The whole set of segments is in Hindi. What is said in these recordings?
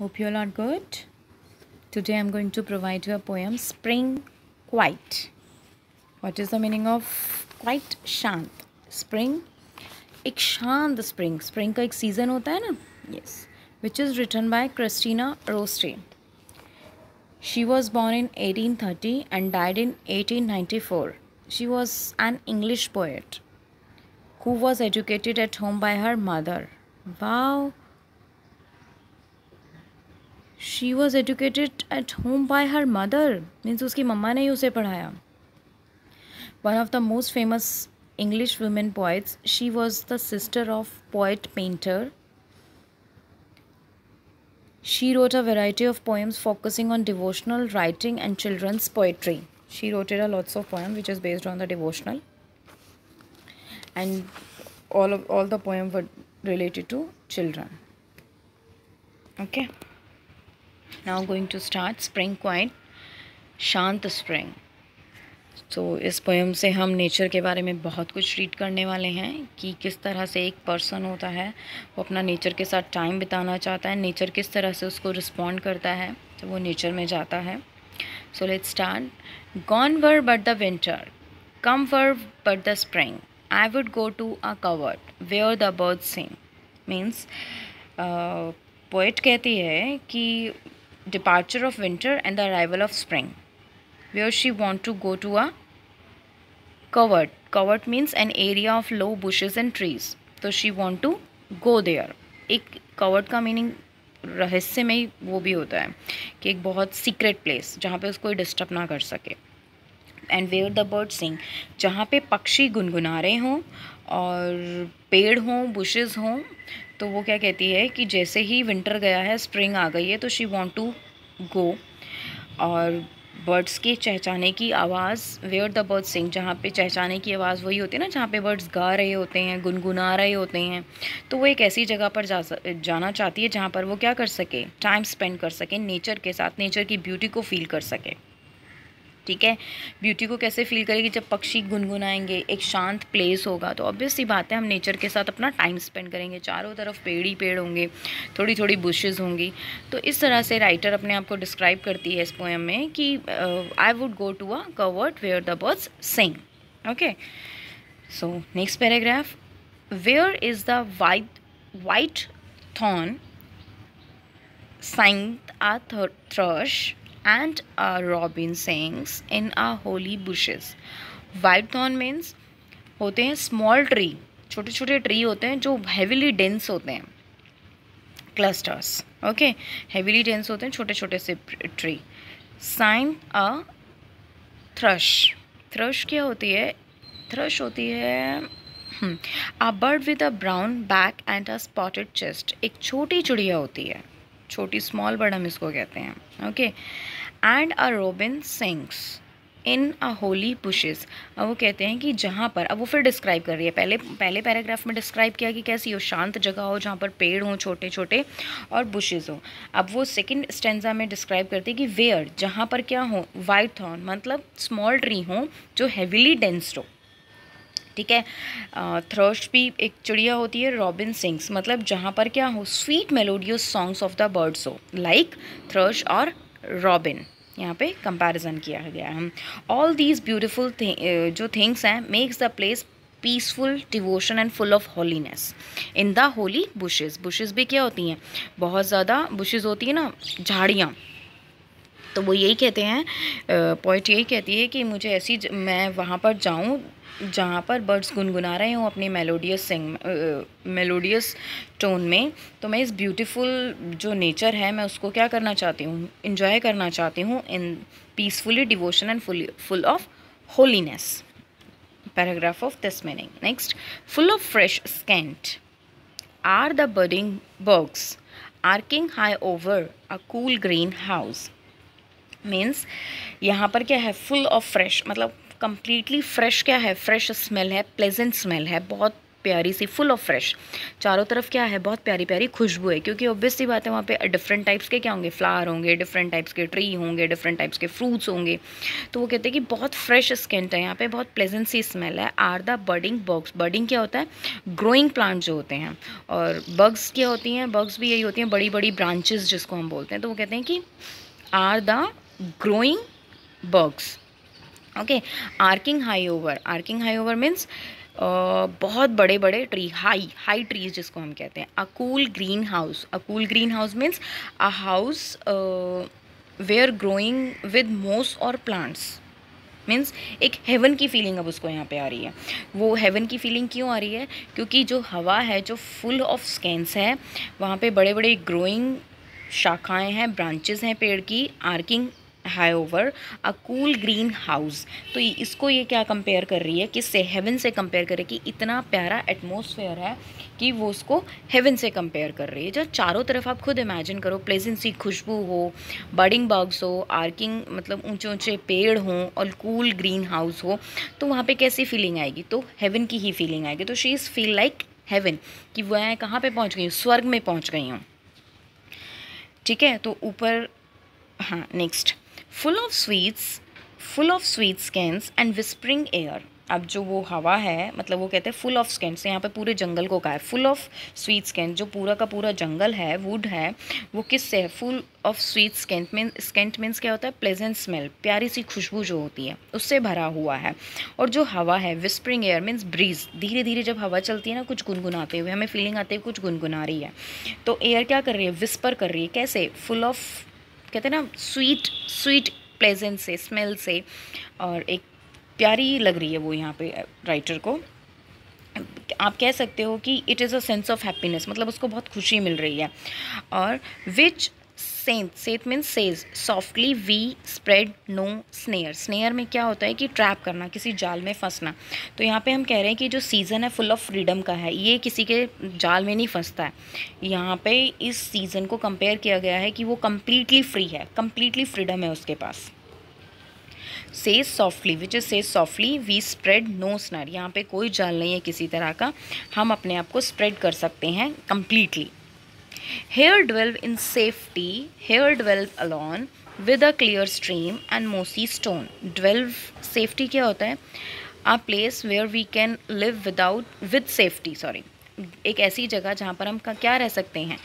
Hope you all are good. Today I'm going to provide you a poem Spring Quiet. What is the meaning of quite शांत Spring एक शांत स्प्रिंग स्प्रिंग का एक सीज़न होता है ना yes which is written by Christina Rossetti she was born in 1830 and died in 1894. She was an English poet who was educated at home by her mother. Wow, she was educated at home by her mother means उसकी मम्मा ने ही उसे पढ़ाया one of the most famous English women poets she was the sister of poet painter she wrote a variety of poems focusing on devotional writing and children's poetry she wroted a lots of poem which is based on the devotional and all of all the poem were related to children okay Now going to start spring quiet शांत स्प्रिंग तो इस पोएम से हम नेचर के बारे में बहुत कुछ रीड करने वाले हैं कि किस तरह से एक पर्सन होता है, वो अपना नेचर के साथ टाइम बिताना चाहता है नेचर किस तरह से उसको रिस्पॉन्ड करता है जब वो नेचर में जाता है। So let start gone were but the winter come were but the spring I would go to a covert where the bird sing means poet कहती है कि departure of winter and the arrival of spring where she want to go to a covered covered means an area of low bushes and trees so she want to go there एक कवर्ड का मीनिंग रहस्य में ही वो भी होता है कि एक बहुत सीक्रेट प्लेस जहाँ पे उसको डिस्टर्ब ना कर सके and where the bird sing जहाँ पे पक्षी गुनगुना रहे हों और पेड़ हों बुशेस हों तो वो क्या कहती है कि जैसे ही विंटर गया है स्प्रिंग आ गई है तो शी वॉन्ट टू गो और बर्ड्स के चहचाने की आवाज़ वेयर द बर्ड सिंग जहाँ पे चहचाने की आवाज़ वही होती है ना, जहाँ पे बर्ड्स गा रहे होते हैं, गुनगुना रहे होते हैं तो वो एक ऐसी जगह पर जा जाना चाहती है जहाँ पर वो क्या कर सके टाइम स्पेंड कर सके नेचर के साथ नेचर की ब्यूटी को फील कर सके। ठीक है? ब्यूटी को कैसे फील करेगी जब पक्षी गुनगुनाएँगे? एक शांत प्लेस होगा तो ऑब्वियस सी बात है, हम नेचर के साथ अपना टाइम स्पेंड करेंगे। चारों तरफ़ पेड़ ही पेड़ होंगे थोड़ी थोड़ी बुशेज होंगी। तो इस तरह से राइटर अपने आप को डिस्क्राइब करती है इस पोएम में कि I would go to a covert where the birds sing okay so next paragraph where is the white white thorn saying a thrush and a robin sings in a holy bushes. White thorn means होते हैं स्मॉल ट्री छोटे छोटे ट्री होते हैं जो हैविली डेंस होते हैं. क्लस्टर्स ओके हैविली डेंस होते हैं छोटे छोटे से tree sign a thrush thrush क्या होती है? थ्रश होती है a bird with a brown back and a spotted chest एक छोटी चिड़िया होती है. छोटी स्मॉल बर्ड हम इसको कहते हैं okay and a robin sings in a holy bushes अब वो कहते हैं कि जहाँ पर, अब वो फिर डिस्क्राइब कर रही है। पहले पहले पैराग्राफ में डिस्क्राइब किया कि कैसी हो, शांत जगह हो जहाँ पर पेड़ हों छोटे छोटे और बुशेज़ हो। अब वो सेकंड स्टेंजा में डिस्क्राइब करती है कि वेयर जहाँ पर क्या हो वाइट थॉर्न मतलब स्मॉल ट्री हो, जो हैविली डेंस्ड हो। ठीक है? थ्रश भी एक चिड़िया होती है, रॉबिन सिंग्स। मतलब जहाँ पर क्या हो sweet melodious songs of the birds हो। लाइक थ्रश और रॉबिन। यहाँ पे कंपैरिजन किया गया है। ऑल दीज ब्यूटिफुल जो थिंग्स हैं makes the place peaceful devotion and full of holiness in the holy bushes bushes भी क्या होती हैं? बहुत ज़्यादा बुशेस होती हैं ना, झाड़ियाँ। तो वो यही कहते हैं पॉइंट यही कहती है कि मुझे ऐसी मैं वहाँ पर जाऊँ, जहाँ पर बर्ड्स गुनगुना रहे हों अपनी मेलोडियस सिंग मेलोडियस टोन में तो मैं इस ब्यूटीफुल जो नेचर है, मैं उसको क्या करना चाहती हूँ इन्जॉय करना चाहती हूँ in peacefully devotion and full full of holiness paragraph of this meaning next full of fresh scent are the budding bugs arching high over a cool green house means यहाँ पर क्या है फुल ऑफ़ फ्रेश मतलब कम्प्लीटली फ्रेश क्या है फ्रेश स्मेल है प्लेजेंट स्मेल है, बहुत प्यारी सी फुल ऑफ़ फ्रेश चारों तरफ़ क्या है, बहुत प्यारी प्यारी खुशबू है, क्योंकि ऑब्वियस सी बात है वहाँ पे डिफरेंट टाइप्स के क्या होंगे फ्लावर होंगे डिफरेंट टाइप्स के ट्री होंगे डिफरेंट टाइप्स के फ्रूट्स होंगे. तो वो कहते हैं कि बहुत फ्रेश स्केंट है, यहाँ पे बहुत प्लेजेंट सी स्मेल है. Are the budding bugs budding क्या होता है ग्रोइंग प्लांट जो होते हैं, और बग्स क्या होती हैं बग्स भी यही होती हैं बड़ी बड़ी ब्रांचेस जिसको हम बोलते हैं. तो वो कहते हैं कि are the growing bugs okay arching high over arching high over means बहुत बड़े बड़े ट्री हाई हाई ट्रीज जिसको हम कहते हैं. A cool green house a cool green house means a house where growing with most और प्लांट्स मीन्स एक हेवन की फीलिंग अब उसको यहाँ पे आ रही है. वो हेवन की फीलिंग क्यों आ रही है? क्योंकि जो हवा है, जो फुल ऑफ़ स्कैंस है, वहाँ पे बड़े बड़े ग्रोइंग शाखाएँ हैं ब्रांचेस हैं पेड़ की arching high over a cool green house. तो इसको ये क्या कंपेयर कर रही है कि से हेवन से कंपेयर करे कि इतना प्यारा एटमोसफेयर है कि वो उसको हेवन से कंपेयर कर रही है। जब चारों तरफ़ आप खुद इमेजिन करो प्लेजेंट सी खुशबू हो बर्डिंग बग्स हो आर्किंग मतलब ऊँचे ऊँचे पेड़ हों और कूल ग्रीन हाउस हो तो वहाँ पे कैसी फीलिंग आएगी? तो हेवन की ही फीलिंग आएगी। तो she is feel like heaven कि वह कहाँ पे पहुँच गई हूँ? स्वर्ग में पहुँच गई हूँ। ठीक है? तो ऊपर हाँ next full of sweets full of sweet scents and whispering air अब जो वो हवा है मतलब वो कहते हैं फुल ऑफ़ स्कैंस यहाँ पे पूरे जंगल को कहा है। फुल ऑफ़ स्वीट स्कैंट जो पूरा का पूरा जंगल है वुड है, वो किससे है? Full of sweet scent mean scent means क्या होता है? प्लेजेंट स्मेल प्यारी सी खुशबू जो होती है, उससे भरा हुआ है। और जो हवा है विस्परिंग एयर मीन्स ब्रीज धीरे धीरे जब हवा चलती है ना, कुछ गुनगुनाते हुए, हमें फीलिंग आती है, कुछ गुनगुना रही है। तो एयर क्या कर रही है? विस्पर कर रही है। कैसे? फुल ऑफ़ कहते हैं ना स्वीट स्वीट प्लेजेंस से स्मेल से, और एक प्यारी लग रही है वो यहाँ पे राइटर को। आप कह सकते हो कि it is a sense of happiness मतलब उसको बहुत खुशी मिल रही है। और which sent set means says softly we spread no snare snare में क्या होता है कि ट्रैप करना, किसी जाल में फंसना। तो यहाँ पे हम कह रहे हैं कि जो सीज़न है फुल ऑफ़ फ्रीडम का है। ये किसी के जाल में नहीं फंसता है। यहाँ पे इस सीज़न को कंपेयर किया गया है कि वो कम्प्लीटली फ्री है। कम्प्लीटली फ्रीडम है उसके पास। Says softly which is says softly we spread no snare यहाँ पे कोई जाल नहीं है किसी तरह का। हम अपने आप को स्प्रेड कर सकते हैं completely Here dwell in safety, here dwell alone with a clear stream and mossy stone. Dwell safety क्या होता है a place where we can live without with safety sorry एक ऐसी जगह जहाँ पर हम क्या रह सकते हैं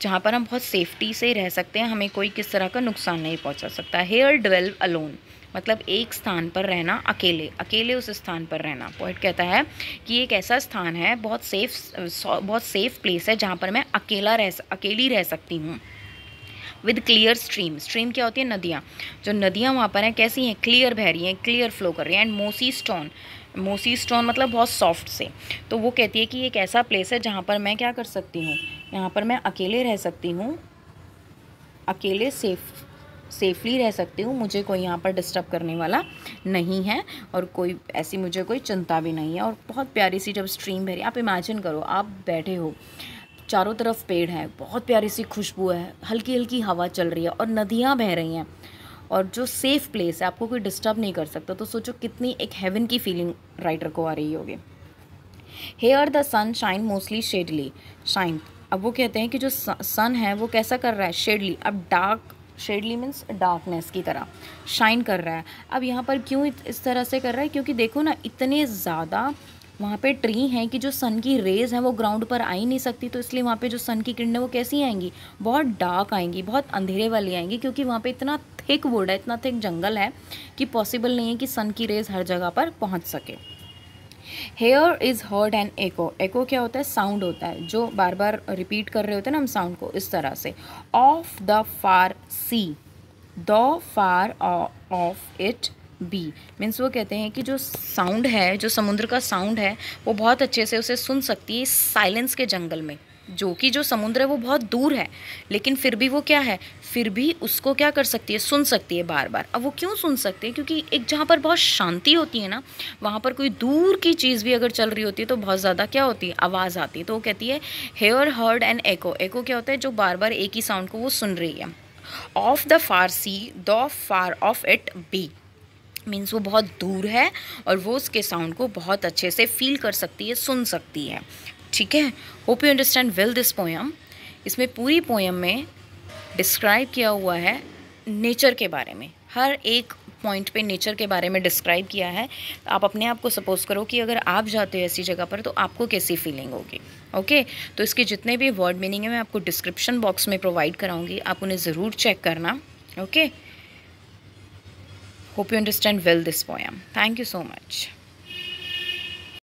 जहाँ पर हम बहुत सेफ्टी से रह सकते हैं हमें कोई किस तरह का नुकसान नहीं पहुँचा सकता हेयर डवेल्व अलोन मतलब एक स्थान पर रहना, अकेले अकेले उस स्थान पर रहना। पॉइंट कहता है कि एक ऐसा स्थान है, बहुत सेफ़ बहुत सेफ़ प्लेस है जहाँ पर मैं अकेला रह अकेली रह सकती हूँ। विद क्लियर स्ट्रीम स्ट्रीम क्या होती है? नदियाँ। जो नदियाँ वहाँ पर हैं, कैसी हैं? क्लियर बह रही हैं क्लियर फ्लो कर रही हैं एंड मोसी स्टोन मोसी स्टोन मतलब बहुत सॉफ्ट से। तो वो कहती है कि एक ऐसा प्लेस है जहाँ पर मैं क्या कर सकती हूँ? यहाँ पर मैं अकेले रह सकती हूँ। अकेले सेफ़ सेफली रह सकती हूँ, मुझे कोई यहाँ पर डिस्टर्ब करने वाला नहीं है और कोई ऐसी मुझे कोई चिंता भी नहीं है और बहुत प्यारी सी जब स्ट्रीम बह आप इमेजिन करो, आप बैठे हो, चारों तरफ़ पेड़ हैं, बहुत प्यारी सी खुशबू है हल्की हल्की हवा चल रही है और नदियाँ बह रही हैं और जो सेफ़ प्लेस है, आपको कोई डिस्टर्ब नहीं कर सकता तो सोचो कितनी एक हेवन की फीलिंग राइटर को आ रही होगी। Here the sun shine mostly shadily shine अब वो कहते हैं कि जो सन है, वो कैसा कर रहा है? शेडली अब डार्क शेडली मीन्स डार्कनेस की तरह शाइन कर रहा है। अब यहाँ पर क्यों इस तरह से कर रहा है? क्योंकि देखो ना, इतने ज़्यादा वहाँ पे ट्री हैं कि जो सन की रेज़ हैं वो ग्राउंड पर आ ही नहीं सकती तो इसलिए वहाँ पे जो सन की किरणें वो कैसी आएँगी? बहुत डार्क आएँगी, बहुत अंधेरे वाली आएँगी, क्योंकि वहाँ पे इतना थिक वुड है, इतना थिक जंगल है कि पॉसिबल नहीं है कि सन की रेज़ हर जगह पर पहुँच सके। Here is heard and echo echo क्या होता है? साउंड होता है। जो बार बार रिपीट कर रहे होते हैं ना हम साउंड को, इस तरह से। Of the far sea the far of it be means वो कहते हैं कि जो साउंड है, जो समुद्र का साउंड है, वो बहुत अच्छे से उसे सुन सकती है साइलेंस के जंगल में। जो कि जो समुद्र है वो बहुत दूर है, लेकिन फिर भी वो क्या है? फिर भी उसको क्या कर सकती है? सुन सकती है बार बार अब वो क्यों सुन सकती है? क्योंकि एक जहाँ पर बहुत शांति होती है ना, वहाँ पर कोई दूर की चीज़ भी अगर चल रही होती है तो बहुत ज़्यादा क्या होती है? आवाज़ आती है। तो वो कहती है here heard and echo echo क्या होता है? जो बार बार एक ही साउंड को वो सुन रही है। Of the far sea the far of it be means वो बहुत दूर है और वो उसके साउंड को बहुत अच्छे से फील कर सकती है, सुन सकती है। ठीक है? Hope you understand well this poem इसमें पूरी पोएम में डिस्क्राइब किया हुआ है नेचर के बारे में। हर एक पॉइंट पे नेचर के बारे में डिस्क्राइब किया है। आप अपने आप को सपोज़ करो कि अगर आप जाते हो ऐसी जगह पर तो आपको कैसी फीलिंग होगी ओके तो इसके जितने भी वर्ड मीनिंग है, मैं आपको डिस्क्रिप्शन बॉक्स में प्रोवाइड कराऊँगी। आप उन्हें ज़रूर चेक करना okay hope you understand well this poem thank you so much